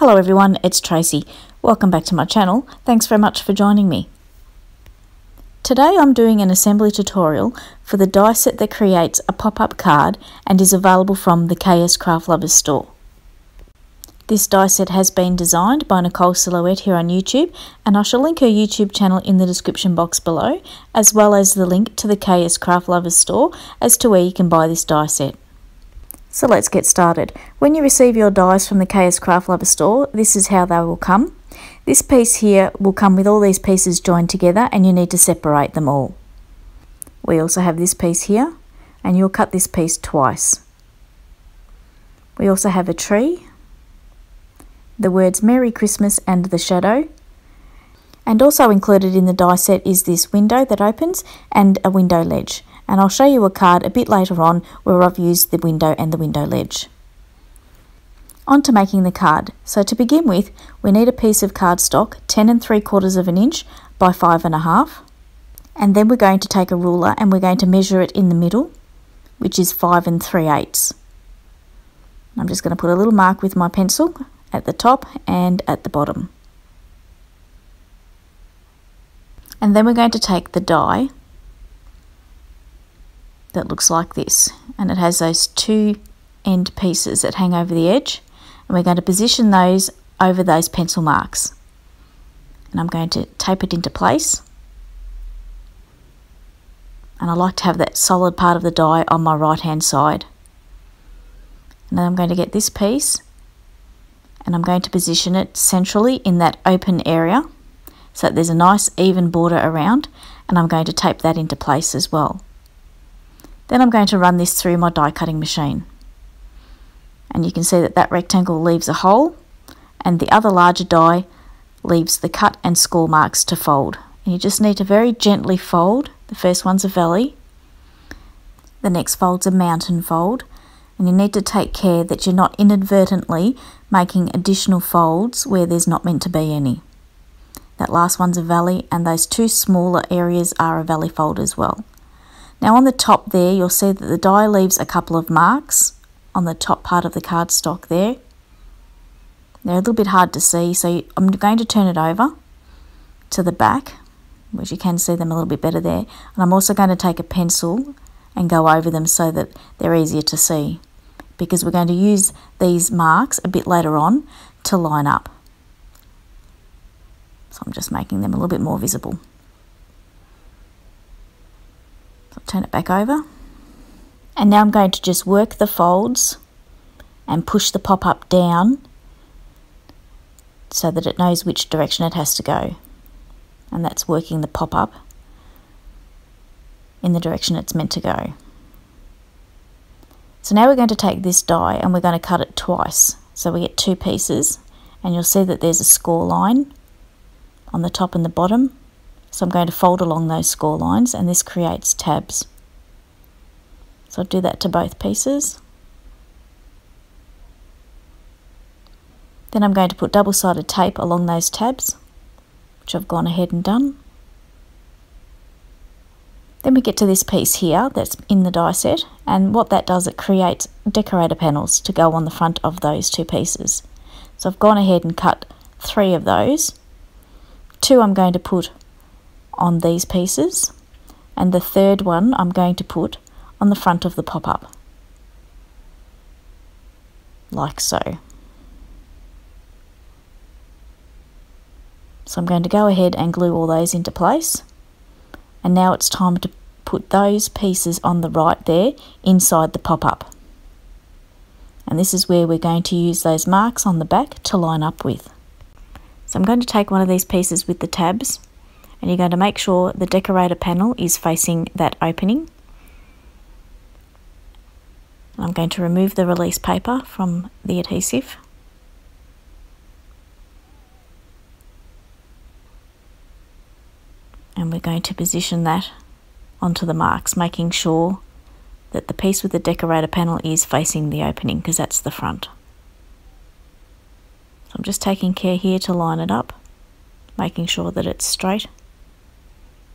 Hello everyone, it's Tracey. Welcome back to my channel. Thanks very much for joining me. Today I'm doing an assembly tutorial for the die set that creates a pop-up card and is available from the KS Craft Lovers store. This die set has been designed by Nicole Silhouette here on YouTube and I shall link her YouTube channel in the description box below as well as the link to the KS Craft Lovers store as to where you can buy this die set. So let's get started. When you receive your dies from the KS Craft Lover store, this is how they will come. This piece here will come with all these pieces joined together and you need to separate them all. We also have this piece here and you'll cut this piece twice. We also have a tree, the words Merry Christmas and the shadow. And also included in the die set is this window that opens and a window ledge and I'll show you a card a bit later on where I've used the window and the window ledge. On to making the card. So to begin with, we need a piece of cardstock 10 and 3 quarters of an inch by 5 and a half. And then we're going to take a ruler and we're going to measure it in the middle, which is 5 and 3 eighths. I'm just going to put a little mark with my pencil at the top and at the bottom. And then we're going to take the die that looks like this. And it has those two end pieces that hang over the edge. And we're going to position those over those pencil marks. And I'm going to tape it into place. And I like to have that solid part of the die on my right hand side. And then I'm going to get this piece. And I'm going to position it centrally in that open area so that there's a nice even border around. And I'm going to tape that into place as well. Then I'm going to run this through my die cutting machine. And you can see that that rectangle leaves a hole and the other larger die leaves the cut and score marks to fold. And you just need to very gently fold. The first one's a valley, the next fold's a mountain fold, and you need to take care that you're not inadvertently making additional folds where there's not meant to be any. That last one's a valley and those two smaller areas are a valley fold as well. Now on the top there, you'll see that the die leaves a couple of marks on the top part of the cardstock there. They're a little bit hard to see, so I'm going to turn it over to the back, which you can see them a little bit better there. And I'm also going to take a pencil and go over them so that they're easier to see because we're going to use these marks a bit later on to line up. So I'm just making them a little bit more visible. Turn it back over. And now I'm going to just work the folds and push the pop-up down so that it knows which direction it has to go. And that's working the pop-up in the direction it's meant to go. So now we're going to take this die and we're going to cut it twice. So we get two pieces and you'll see that there's a score line on the top and the bottom so I'm going to fold along those score lines and this creates tabs. So I'll do that to both pieces. Then I'm going to put double-sided tape along those tabs, which I've gone ahead and done. Then we get to this piece here that's in the die set and what that does it creates decorator panels to go on the front of those two pieces. So I've gone ahead and cut three of those. Two I'm going to put on these pieces and the third one I'm going to put on the front of the pop-up like so. So I'm going to go ahead and glue all those into place and now it's time to put those pieces on the right there inside the pop-up and this is where we're going to use those marks on the back to line up with. So I'm going to take one of these pieces with the tabs and you're going to make sure the decorator panel is facing that opening. I'm going to remove the release paper from the adhesive. And we're going to position that onto the marks, making sure that the piece with the decorator panel is facing the opening because that's the front. So I'm just taking care here to line it up, making sure that it's straight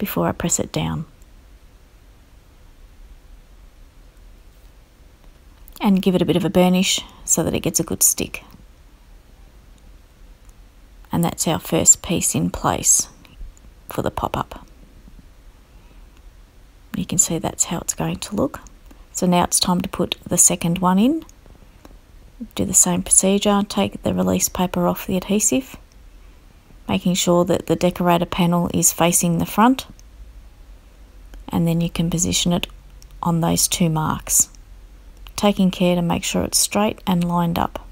before I press it down. And give it a bit of a burnish so that it gets a good stick. And that's our first piece in place for the pop-up. You can see that's how it's going to look. So now it's time to put the second one in. Do the same procedure, take the release paper off the adhesive, making sure that the decorator panel is facing the front, and then you can position it on those two marks, taking care to make sure it's straight and lined up.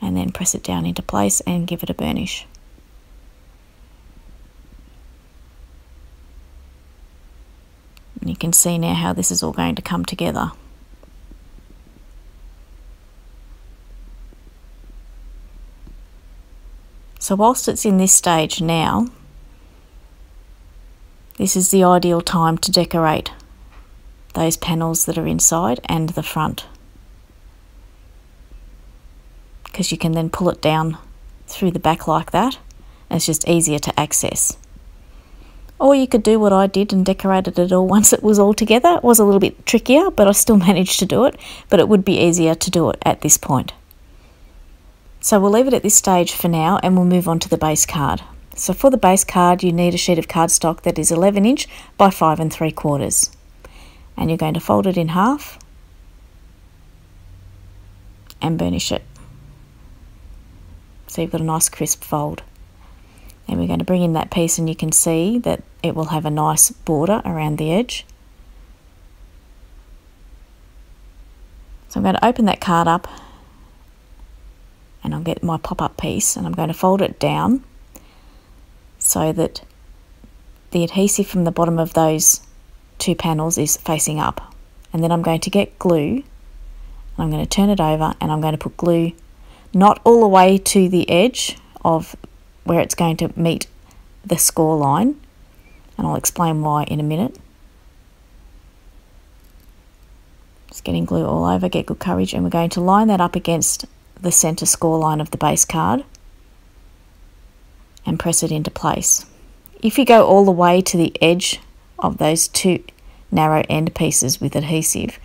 And then press it down into place and give it a burnish. And you can see now how this is all going to come together. So whilst it's in this stage now, this is the ideal time to decorate those panels that are inside and the front. Because you can then pull it down through the back like that. It's just easier to access. Or you could do what I did and decorated it all once it was all together. It was a little bit trickier, but I still managed to do it. But it would be easier to do it at this point. So we'll leave it at this stage for now and we'll move on to the base card. So for the base card you need a sheet of cardstock that is 11 inch by 5 and 3 quarters. And you're going to fold it in half and burnish it. So you've got a nice crisp fold and we're going to bring in that piece and you can see that it will have a nice border around the edge. So I'm going to open that card up and I'll get my pop-up piece and I'm going to fold it down so that the adhesive from the bottom of those two panels is facing up. And then I'm going to get glue and I'm going to turn it over and I'm going to put glue not all the way to the edge of where it's going to meet the score line. And I'll explain why in a minute. Just getting glue all over, get good courage. And we're going to line that up against the centre score line of the base card and press it into place. If you go all the way to the edge of those two narrow end pieces with adhesive,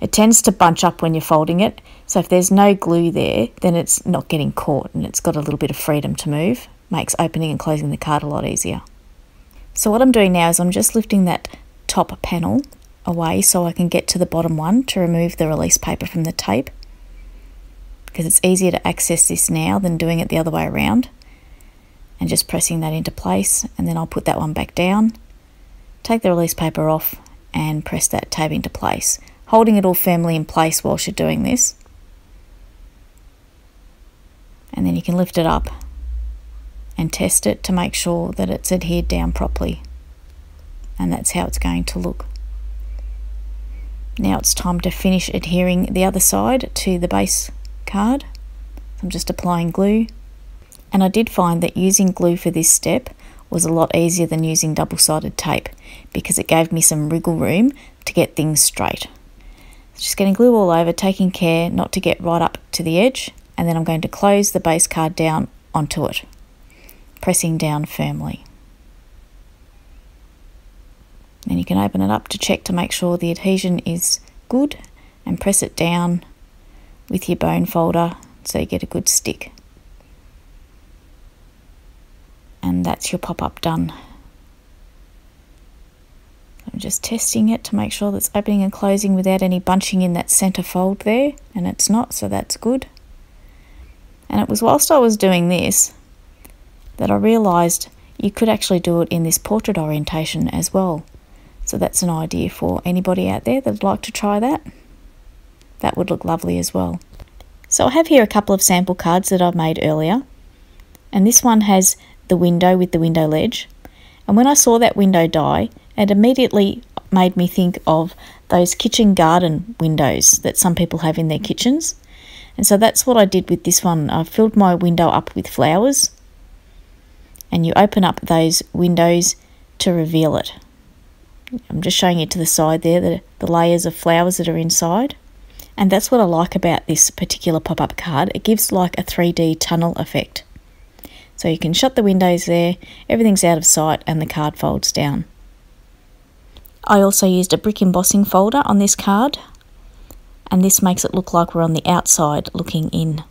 it tends to bunch up when you're folding it. So if there's no glue there, then it's not getting caught and it's got a little bit of freedom to move makes opening and closing the card a lot easier. So what I'm doing now is I'm just lifting that top panel away so I can get to the bottom one to remove the release paper from the tape because it's easier to access this now than doing it the other way around and just pressing that into place and then I'll put that one back down take the release paper off and press that tab into place holding it all firmly in place whilst you're doing this and then you can lift it up and test it to make sure that it's adhered down properly. And that's how it's going to look. Now it's time to finish adhering the other side to the base card. I'm just applying glue. And I did find that using glue for this step was a lot easier than using double-sided tape because it gave me some wriggle room to get things straight. Just getting glue all over, taking care not to get right up to the edge, and then I'm going to close the base card down onto it pressing down firmly. Then you can open it up to check to make sure the adhesion is good and press it down with your bone folder so you get a good stick. And that's your pop-up done. I'm just testing it to make sure that's opening and closing without any bunching in that center fold there and it's not so that's good. And it was whilst I was doing this that I realised you could actually do it in this portrait orientation as well. So that's an idea for anybody out there that'd like to try that. That would look lovely as well. So I have here a couple of sample cards that I've made earlier. And this one has the window with the window ledge. And when I saw that window die, it immediately made me think of those kitchen garden windows that some people have in their kitchens. And so that's what I did with this one. I filled my window up with flowers and you open up those windows to reveal it. I'm just showing you to the side there the, the layers of flowers that are inside. And that's what I like about this particular pop-up card. It gives like a 3D tunnel effect. So you can shut the windows there, everything's out of sight and the card folds down. I also used a brick embossing folder on this card and this makes it look like we're on the outside looking in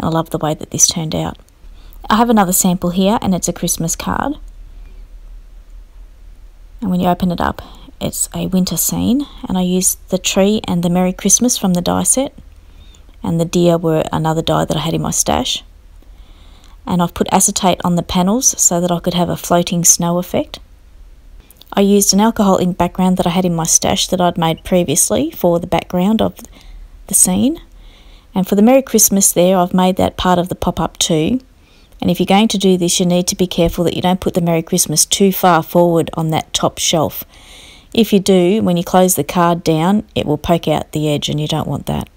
I love the way that this turned out. I have another sample here and it's a Christmas card. And when you open it up, it's a winter scene and I used the tree and the Merry Christmas from the die set and the deer were another die that I had in my stash. And I've put acetate on the panels so that I could have a floating snow effect. I used an alcohol ink background that I had in my stash that I'd made previously for the background of the scene. And for the Merry Christmas there, I've made that part of the pop-up too. And if you're going to do this, you need to be careful that you don't put the Merry Christmas too far forward on that top shelf. If you do, when you close the card down, it will poke out the edge and you don't want that.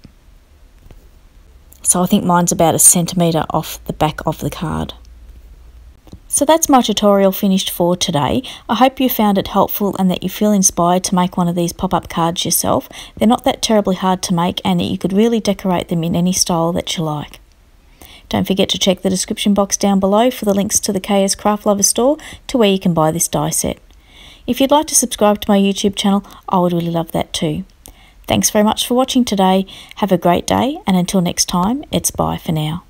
So I think mine's about a centimetre off the back of the card. So that's my tutorial finished for today. I hope you found it helpful and that you feel inspired to make one of these pop-up cards yourself. They're not that terribly hard to make and you could really decorate them in any style that you like. Don't forget to check the description box down below for the links to the KS Craft Lover store to where you can buy this die set. If you'd like to subscribe to my YouTube channel, I would really love that too. Thanks very much for watching today. Have a great day and until next time, it's bye for now.